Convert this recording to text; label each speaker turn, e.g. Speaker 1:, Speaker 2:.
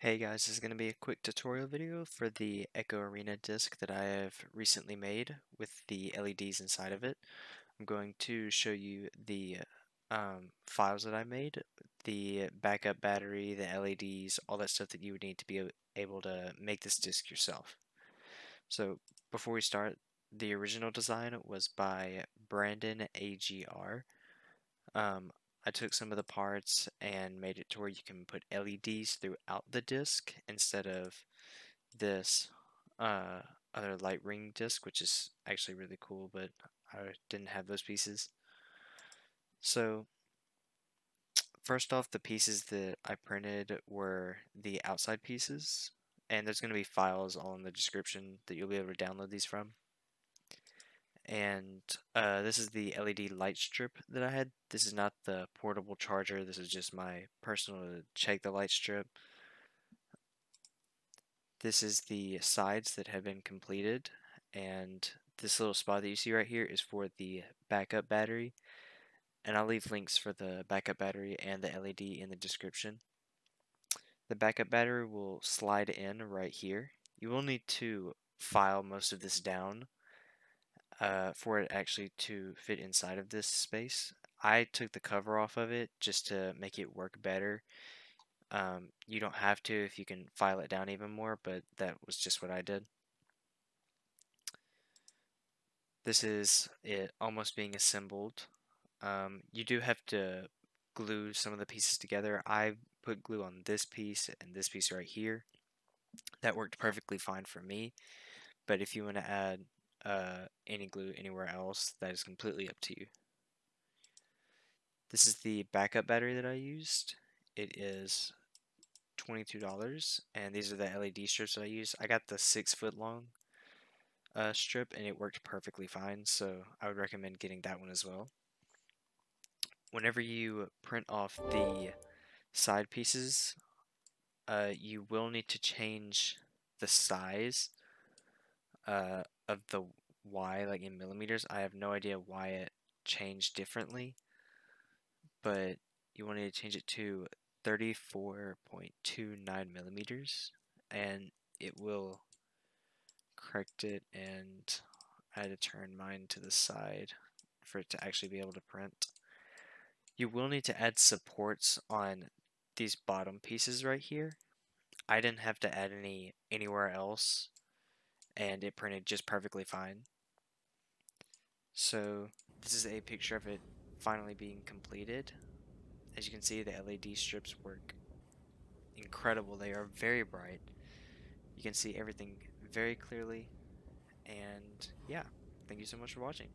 Speaker 1: Hey guys, this is going to be a quick tutorial video for the Echo Arena disc that I have recently made with the LEDs inside of it. I'm going to show you the um, files that I made, the backup battery, the LEDs, all that stuff that you would need to be able to make this disc yourself. So before we start, the original design was by Brandon AGR. Um, I took some of the parts and made it to where you can put LEDs throughout the disc instead of this uh, other light ring disc, which is actually really cool, but I didn't have those pieces. So first off, the pieces that I printed were the outside pieces, and there's going to be files all in the description that you'll be able to download these from and uh, this is the LED light strip that I had. This is not the portable charger. This is just my personal to check the light strip. This is the sides that have been completed and this little spot that you see right here is for the backup battery and I'll leave links for the backup battery and the LED in the description. The backup battery will slide in right here. You will need to file most of this down uh, for it actually to fit inside of this space. I took the cover off of it just to make it work better. Um, you don't have to if you can file it down even more, but that was just what I did. This is it almost being assembled. Um, you do have to glue some of the pieces together. I put glue on this piece and this piece right here. That worked perfectly fine for me. But if you want to add uh, any glue anywhere else, that is completely up to you. This is the backup battery that I used. It is $22 and these are the LED strips that I used. I got the six foot long uh, strip and it worked perfectly fine so I would recommend getting that one as well. Whenever you print off the side pieces uh, you will need to change the size uh, of the Y, like in millimeters. I have no idea why it changed differently, but you wanted to change it to 34.29 millimeters, and it will correct it, and I had to turn mine to the side for it to actually be able to print. You will need to add supports on these bottom pieces right here. I didn't have to add any anywhere else and it printed just perfectly fine. So this is a picture of it finally being completed. As you can see the LED strips work incredible. They are very bright. You can see everything very clearly and yeah, thank you so much for watching.